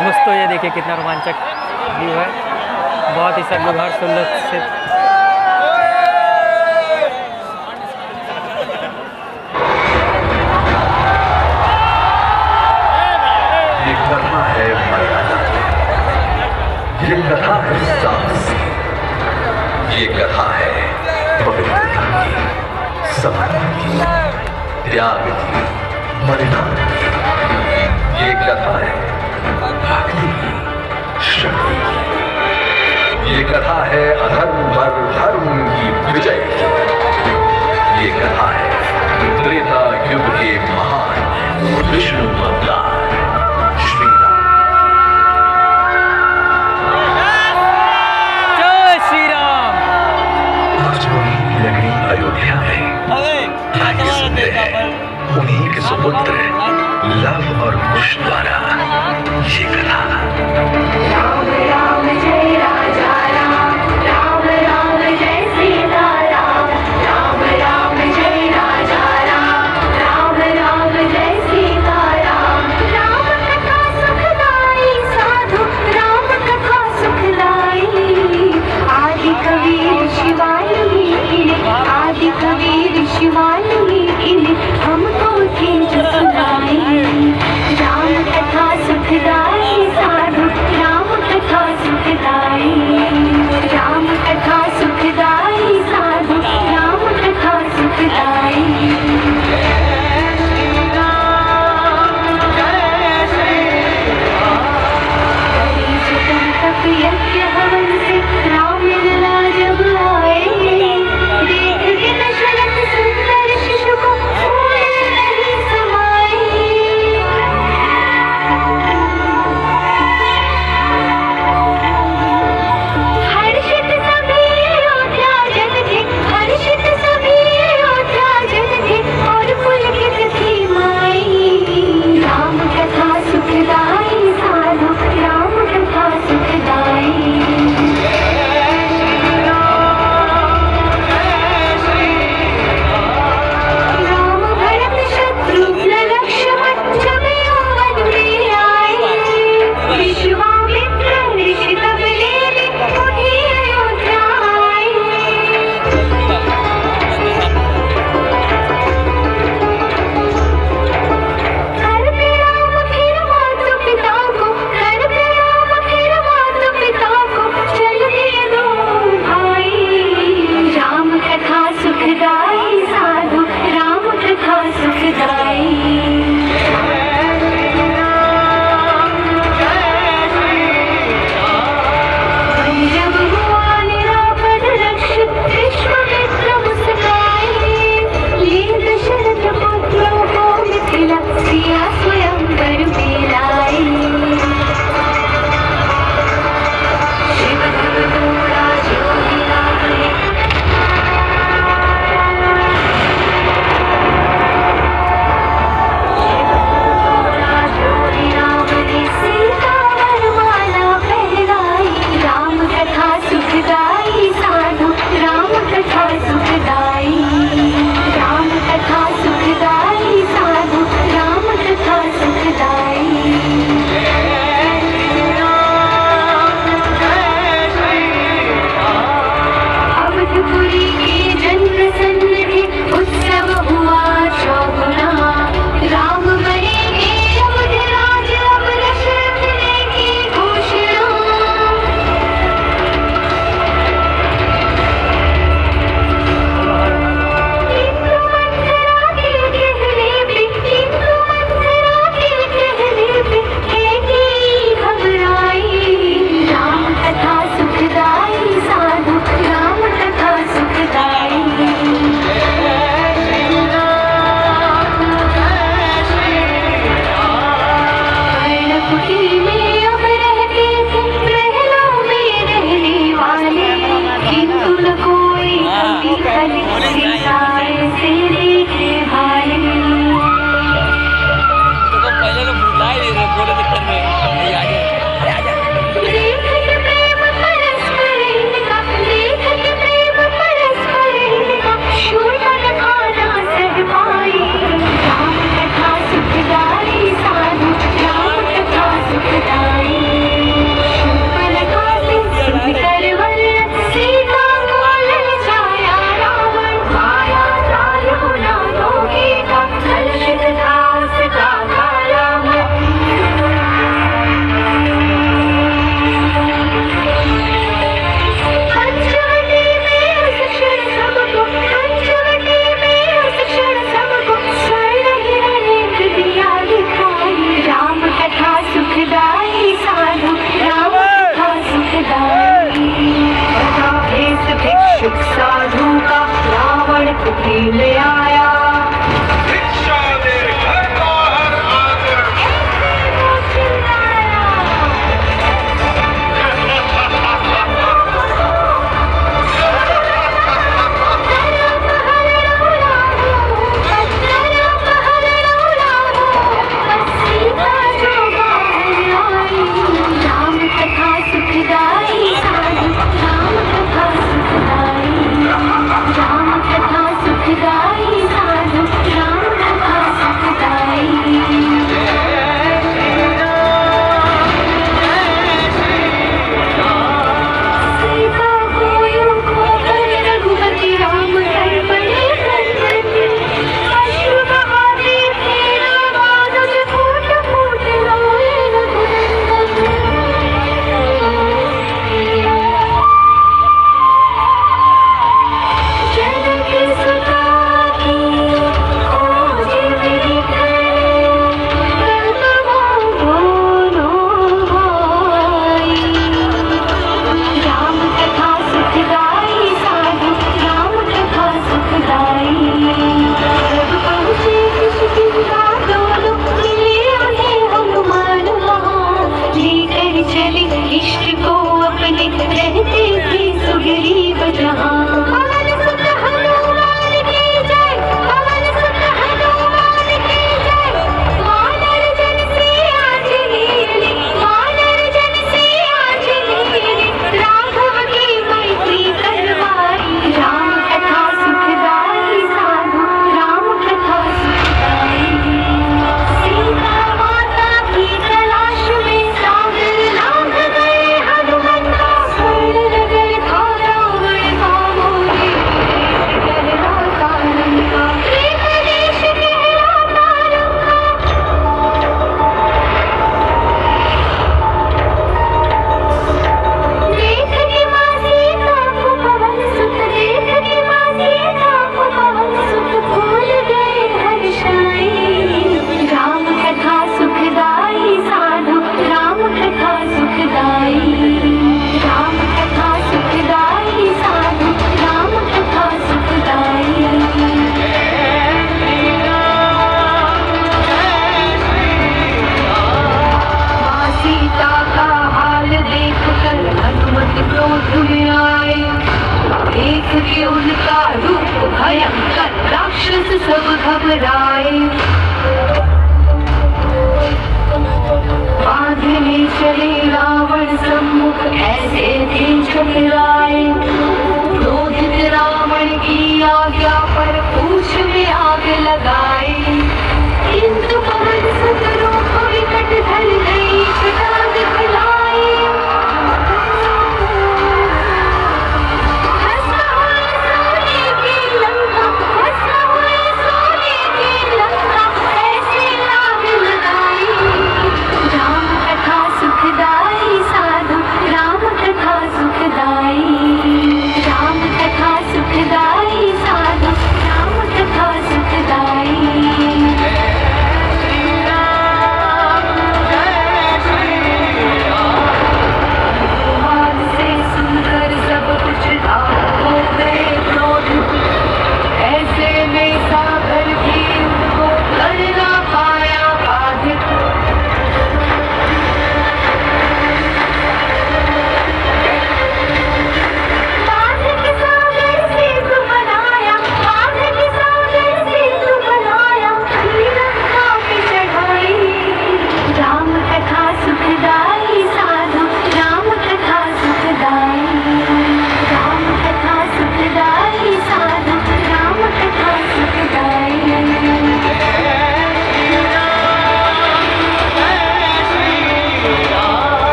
दोस्तों ये देखिए कितना रोमांचक व्यू है। बहुत ही सब लोग हर्षोल्लास से। ये कथा है मर्यादा ये कथा है साहस की त्याग की मरना ये कथा है। भक्ति की शक्ति ये कथा है अधर्म पर धर्म की विजय। की ये कथा है त्रेता युग के महान।